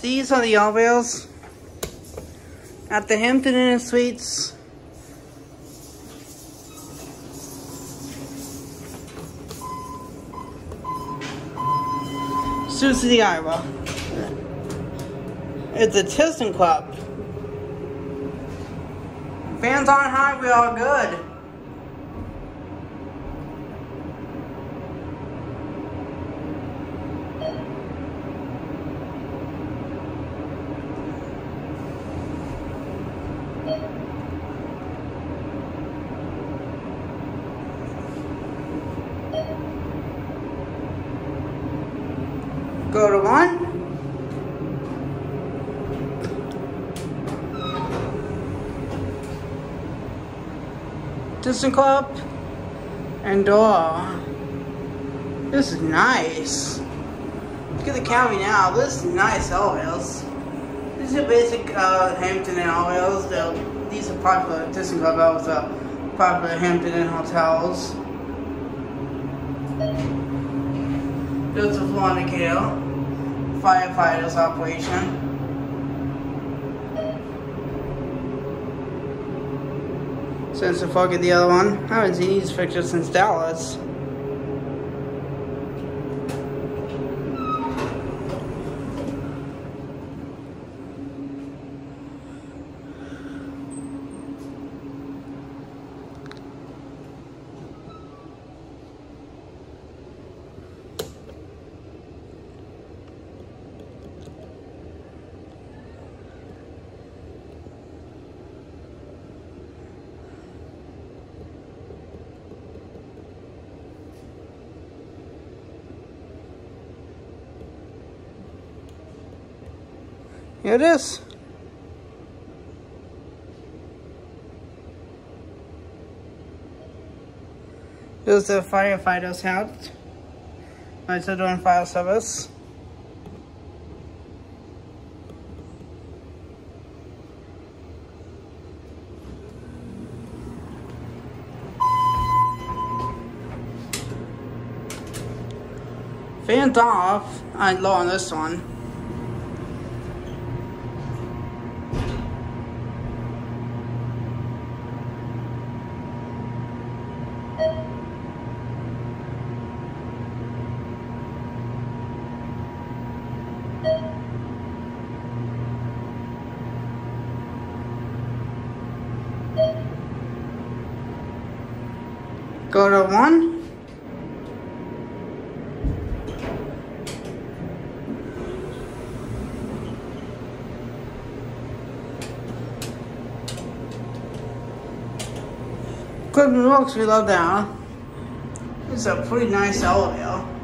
These are the elevators at the Hampton Inn Suites. Sioux City, Iowa. It's a ThyssenKrupp. Fans on high, we are good. Go to one. ThyssenKrupp and door. This is nice. Look at the county now. This is nice elevators. These are basic uh, Hampton Inn elevators. These are popular ThyssenKrupp elevators. Uh, popular Hampton Inn hotels. Built to Florida firefighters operation. Since the fuck the other one. I haven't seen these pictures since Dallas. Here it is. This is the firefighter's house. Also doing fire service. Fans off. I low on this one. Go to one. Equipment works, we love that. It's a pretty nice elevator.